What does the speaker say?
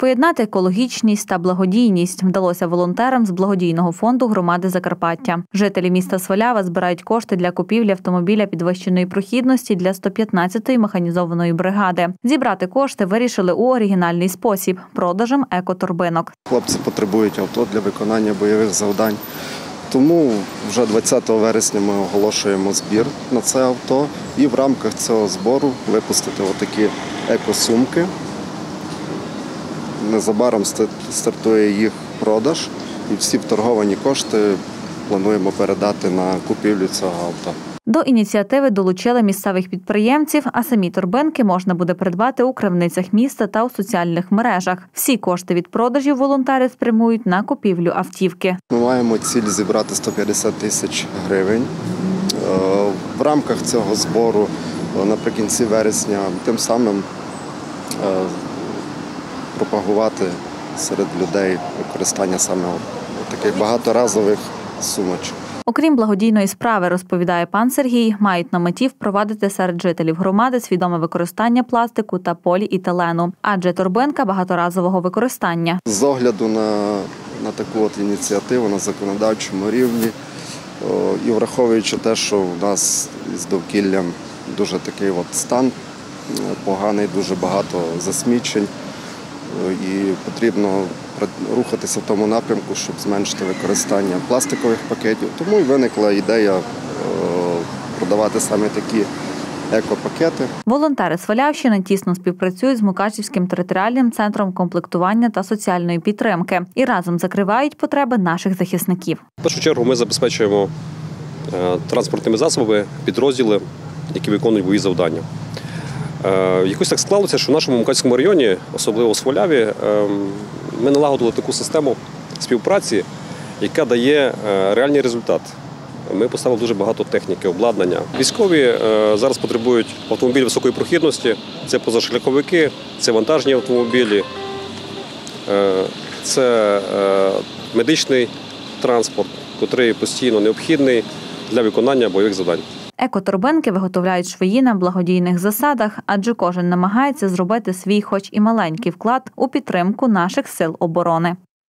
Поєднати екологічність та благодійність вдалося волонтерам з благодійного фонду громади Закарпаття. Жителі міста Свалява збирають кошти для купівлі автомобіля підвищеної прохідності для 115-ї механізованої бригади. Зібрати кошти вирішили у оригінальний спосіб продажем екоторбинок. Хлопці потребують авто для виконання бойових завдань. Тому вже 20 вересня ми оголошуємо збір на це авто і в рамках цього збору випустити отакі екосумки. Незабаром стартує їх продаж і всі вторговані кошти плануємо передати на купівлю цього авто. До ініціативи долучили місцевих підприємців, а самі торбинки можна буде придбати у крамницях міста та у соціальних мережах. Всі кошти від продажів волонтери спрямують на купівлю автівки. Ми маємо ціль зібрати 150 тисяч гривень. Е, В рамках цього збору е, наприкінці вересня тим самим е, пропагувати серед людей використання саме таких багаторазових сумочок. Окрім благодійної справи, розповідає пан Сергій, мають на меті впровадити серед жителів громади свідоме використання пластику та поліетилену, адже торбинка багаторазового використання. З огляду на, на таку от ініціативу на законодавчому рівні о, і враховуючи те, що в нас з довкіллям дуже такий от стан поганий, дуже багато засмічень, і потрібно рухатися в тому напрямку, щоб зменшити використання пластикових пакетів. Тому і виникла ідея е, продавати саме такі екопакети. Волонтери Свалявщини тісно співпрацюють з Мукачівським територіальним центром комплектування та соціальної підтримки і разом закривають потреби наших захисників. В першу чергу ми забезпечуємо е, транспортними засобами підрозділи, які виконують бойові завдання. Е, Якось так склалося, що в нашому Мукачському районі, особливо в Сваляві, е, ми налагодили таку систему співпраці, яка дає е, реальний результат. Ми поставили дуже багато техніки, обладнання. Військові зараз потребують автомобілів високої прохідності. Це позашляховики, це вантажні автомобілі, це медичний транспорт, який постійно необхідний для виконання бойових завдань. Екоторбинки виготовляють швої на благодійних засадах, адже кожен намагається зробити свій, хоч і маленький вклад у підтримку наших сил оборони.